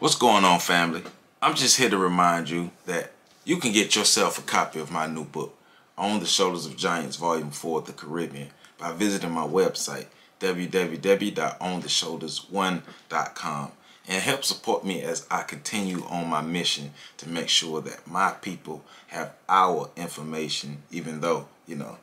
What's going on, family? I'm just here to remind you that you can get yourself a copy of my new book, On the Shoulders of Giants, Volume 4 of the Caribbean, by visiting my website, www.ontheshoulders1.com, and help support me as I continue on my mission to make sure that my people have our information, even though, you know,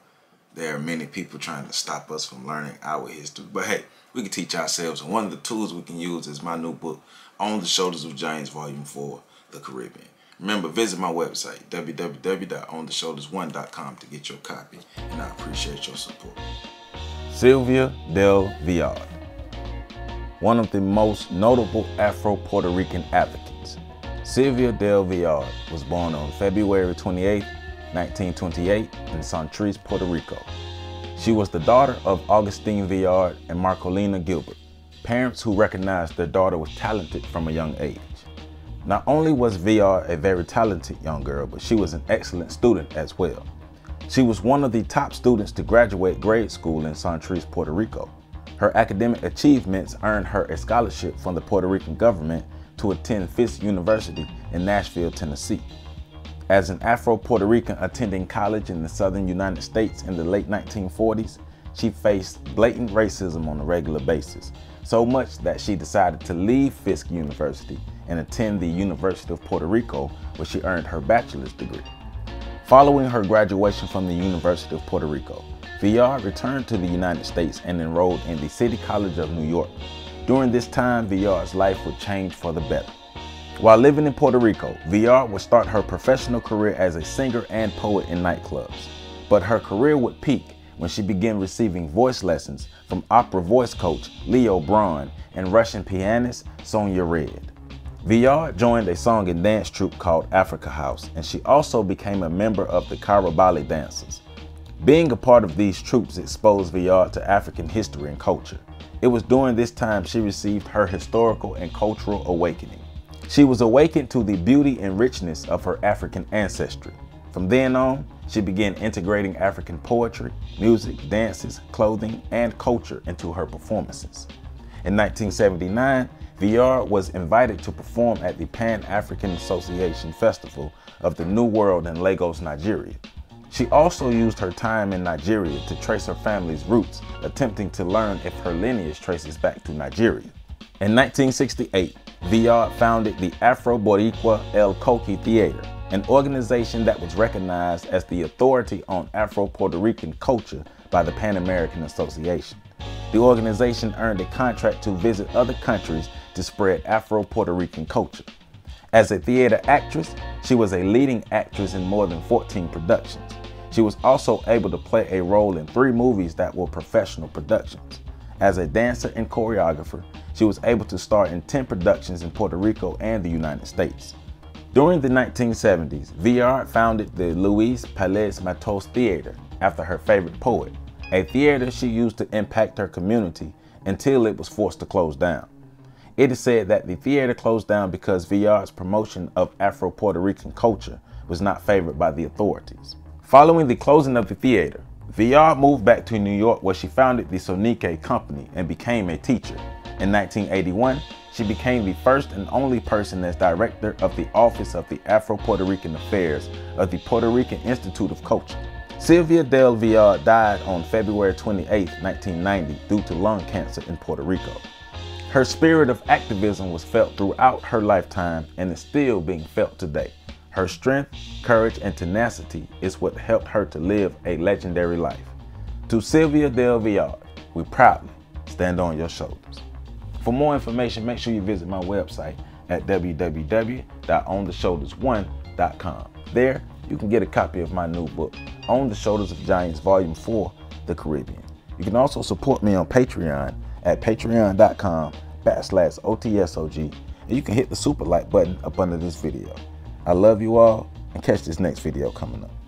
there are many people trying to stop us from learning our history. But hey, we can teach ourselves. And one of the tools we can use is my new book, On the Shoulders of Giants, Volume 4, The Caribbean. Remember, visit my website, www.ontheshoulders1.com to get your copy. And I appreciate your support. Sylvia Del Villard, one of the most notable Afro-Puerto Rican advocates. Sylvia Del Villard was born on February 28, 1928 in Santurce, Puerto Rico. She was the daughter of Augustine Villard and Marcolina Gilbert, parents who recognized their daughter was talented from a young age. Not only was Villard a very talented young girl, but she was an excellent student as well. She was one of the top students to graduate grade school in Santurce, Puerto Rico. Her academic achievements earned her a scholarship from the Puerto Rican government to attend Fisk University in Nashville, Tennessee. As an Afro-Puerto Rican attending college in the southern United States in the late 1940s, she faced blatant racism on a regular basis, so much that she decided to leave Fisk University and attend the University of Puerto Rico, where she earned her bachelor's degree. Following her graduation from the University of Puerto Rico, Villard returned to the United States and enrolled in the City College of New York. During this time, Villard's life would change for the better. While living in Puerto Rico, Villard would start her professional career as a singer and poet in nightclubs. But her career would peak when she began receiving voice lessons from opera voice coach Leo Braun and Russian pianist Sonia Red. Villard joined a song and dance troupe called Africa House, and she also became a member of the Carabali Dancers. Being a part of these troupes exposed Villard to African history and culture. It was during this time she received her historical and cultural awakening. She was awakened to the beauty and richness of her African ancestry. From then on, she began integrating African poetry, music, dances, clothing, and culture into her performances. In 1979, Villard was invited to perform at the Pan-African Association Festival of the New World in Lagos, Nigeria. She also used her time in Nigeria to trace her family's roots, attempting to learn if her lineage traces back to Nigeria. In 1968, Villard founded the Afro Boricua El Coqui Theater, an organization that was recognized as the authority on Afro Puerto Rican culture by the Pan American Association. The organization earned a contract to visit other countries to spread Afro Puerto Rican culture. As a theater actress, she was a leading actress in more than 14 productions. She was also able to play a role in three movies that were professional productions. As a dancer and choreographer, she was able to star in 10 productions in Puerto Rico and the United States. During the 1970s, Villard founded the Luis Palés Matos Theater after her favorite poet, a theater she used to impact her community until it was forced to close down. It is said that the theater closed down because Villard's promotion of Afro-Puerto Rican culture was not favored by the authorities. Following the closing of the theater, Villard moved back to New York where she founded the Sonique Company and became a teacher. In 1981, she became the first and only person as director of the Office of the Afro-Puerto Rican Affairs of the Puerto Rican Institute of Culture. Sylvia Del Villard died on February 28, 1990 due to lung cancer in Puerto Rico. Her spirit of activism was felt throughout her lifetime and is still being felt today. Her strength, courage, and tenacity is what helped her to live a legendary life. To Sylvia Del Villard, we proudly stand on your shoulders. For more information, make sure you visit my website at www.ontheshoulders1.com. There, you can get a copy of my new book, On the Shoulders of Giants, Volume 4, The Caribbean. You can also support me on Patreon at patreon.com backslash OTSOG, and you can hit the super like button up under this video. I love you all and catch this next video coming up.